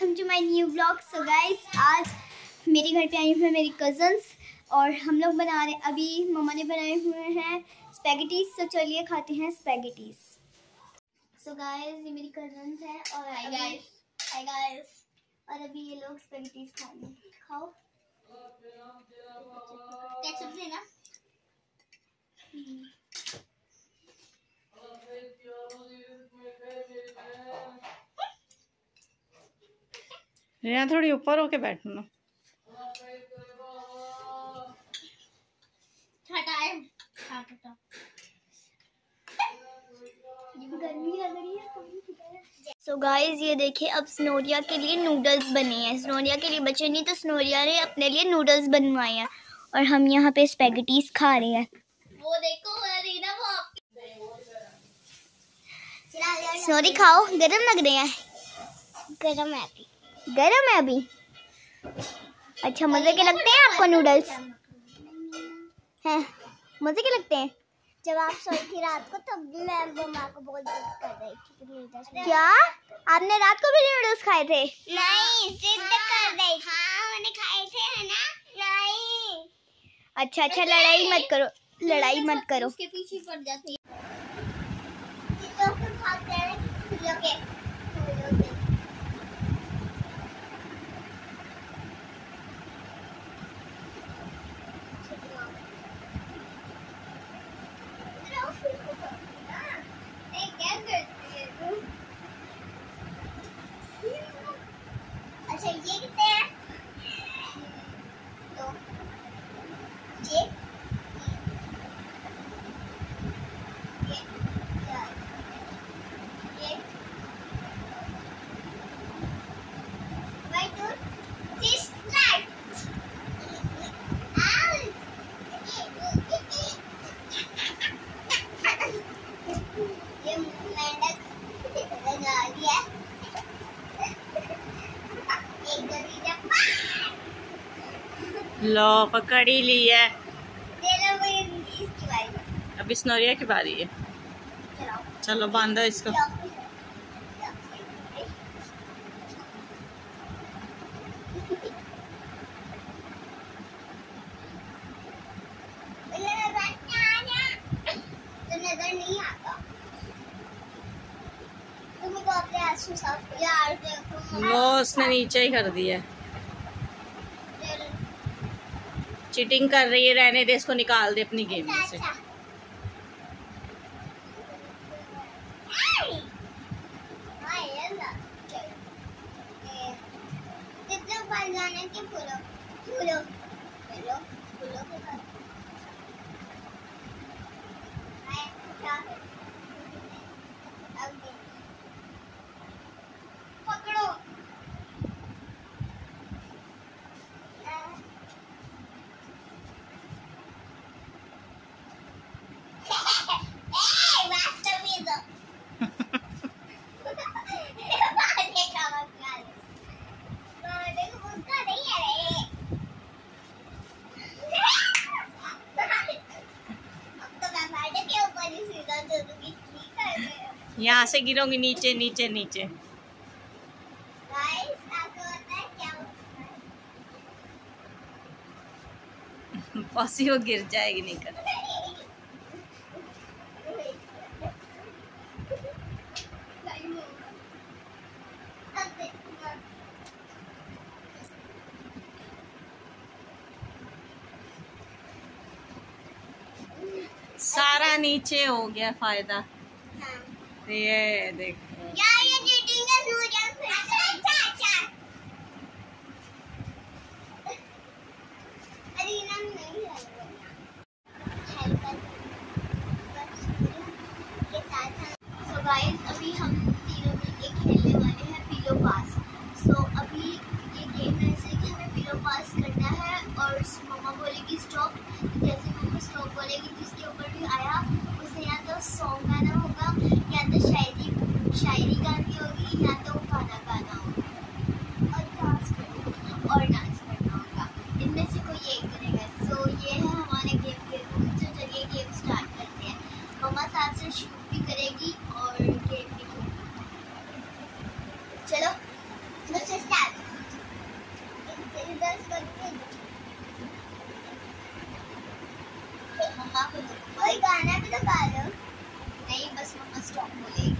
Welcome to my new blog so guys आज मेरे घर पे आई हुई है मेरी कज़न्स और हम लोग बना रहे अभी मम्मा ने बनाए हुए हैं स्पैगेटीज तो चलिए खाते हैं स्पैगेटीज सो गाइस ये मेरी कज़न्स हैं और हाय गाइस हाय गाइस और अभी ये लोग स्पैगेटीज खाएँगे खाओ। देना। यहाँ थोड़ी ऊपर होके बैठना। सो गाइस ये देखिए अब स्नोरिया के लिए नूडल्स बने हैं। स्नोरिया के लिए बचे नहीं तो स्नोरिया ने अपने लिए नूडल्स बनवाए हैं। और हम यहाँ पे स्पेगेटीज खा रहे हैं। वो देखो रीना वो स्नोरी खाओ। गरम लग रहे हैं। गरम है अभी। गरम है अभी। अच्छा मज़े के लगते हैं आपको नूडल्स हैं मज़े के लगते हैं? जब आप सोई थी रात को तब भी मैं मम्मा को बहुत जिद कर रही थी कि नूडल्स क्या? आपने रात को भी नूडल्स खाए थे? नहीं जिद कर रही थी। हाँ मैंने खाए थे है ना? नहीं। अच्छा अच्छा लड़ाई मत करो लड़ाई मत करो। उसके पीछे पड़ जाती है तो फिर भागते हैं फूलों के फूलों के अच्छा ये कितने हैं दो ये ये चार ये one two three start ये मेंढक लगा दिया एक दो तीन चार लो पकड़ ही। ली है वो अभी स्नोरिया की बारी है। चलो। बांधो इसको। नज़र नहीं आता तुम्हें अपने आँसू साफ़ कर यार देखो लो उसने नीचे ही कर दिया है चीटिंग कर रही है रहने दे इसको निकाल दे अपनी गेम में से अच्छा फूलो फूलों फूलों फूलों के पास आए, अच्छा। अब दे। पकड़ो ए, बदतमीज हो। मारने का मतलब। मारने को मुझका नहीं है रे। अब तो मैं मारने के ऊपर ही सीधा चलूँगी। ठीक है रे। यहाँ से गिरोगी नीचे नीचे नीचे? फंसी वो गिर जाएगी नहीं कर सारा नीचे हो गया फ़ायदा ये देखो यार ये चीटिंग है सूर्य अच्छा अच्छा अच्छा अरे ना नहीं के साथ हम सो गाइस अभी हम तीनों मिलके खेलने वाले हैं पिलो पास सो अभी ये गेम है ऐसे कि हमें पिलो पास करना है और मम्मा बोलेगी स्टॉप जैसे मम्मा स्टॉप बोलेगी जिसके ऊपर भी आया उसे या तो सॉन्ग गाना होगा या तो शायरी शायरी गानी होगी या तो गाना गाना होगा और डांस करना और डांस करना होगा इनमें से कोई एक करेगा सो ये है हमारे गेम के रूल्स तो चलिए गेम स्टार्ट करते हैं मम्मा साथ से शूट भी करेगी और गेम भी खेलेगी चलो मुझसे कोई गाना भी तो गा लो। नहीं बस मम्मा स्टॉप बोलेगी।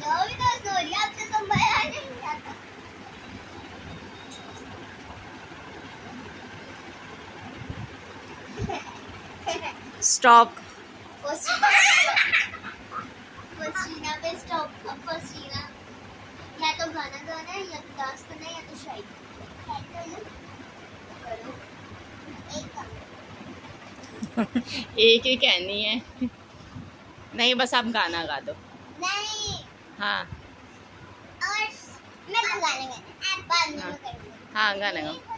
जो भी तो स्टोरी आपसे संभाला नहीं जाता स्टॉप फर्स्टीना पे स्टॉप अब फर्स्टीना या तो गाना गाना है या तो डांस करना है या तो शायद करो एक ही कहनी है। नहीं बस आप गाना गा दो। नहीं हाँ। और मैं गाने गाने हाँ। हाँ गाना गाओ।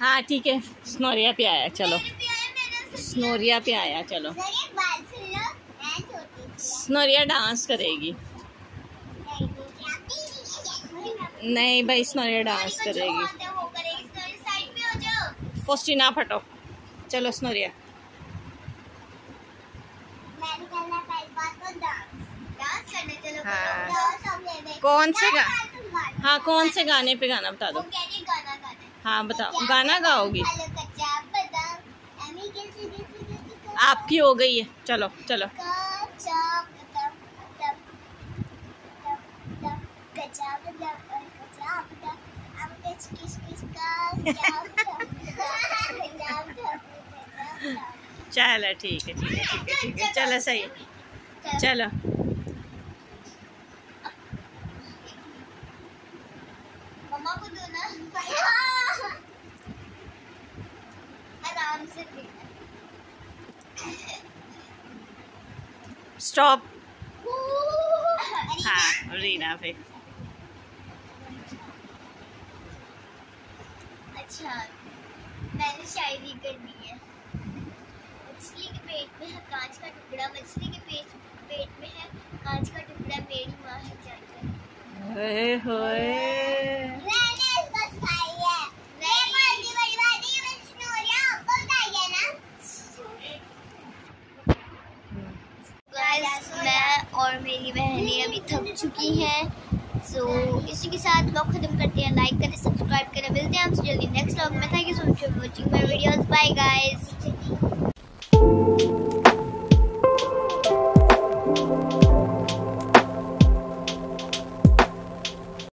हाँ ठीक है। स्नोरिया पे आया चलो। स्नोरिया पे आया चलो। स्नोरिया डांस करेगी। नहीं भाई स्नोरिया डांस करेगी। हैं हो पोस्टी ना फटो। चलो स्नोरिया। है तो डांस। डांस करने चलो हाँ। ले कौन से गा हाँ कौन से गाने पे गाना बता दो? है गाना गाना। है, बताओ। गाना गाओगी? आपकी हो गई है। चलो चलो। चलो, ठीक है ठीक है ठीक है ठीक है। चलो, सही चलो। मम्मा को दो ना आराम से देना स्टॉप हाँ रीना पे अच्छा मैंने शायरी करनी है। मछली के पेट में है कांच का टुकड़ा। मछली के पेट पेट में है कांच का टुकड़ा मेरी माँ है जानकर ओए होए। और मेरी बहनें अभी थक चुकी हैं। सो so, इसी के साथ ब्लॉग ख़त्म करते हैं। लाइक करें सब्सक्राइब करें। मिलते हैं आपसे जल्दी नेक्स्ट ब्लॉग में। Thank you so much for watching my videos bye guys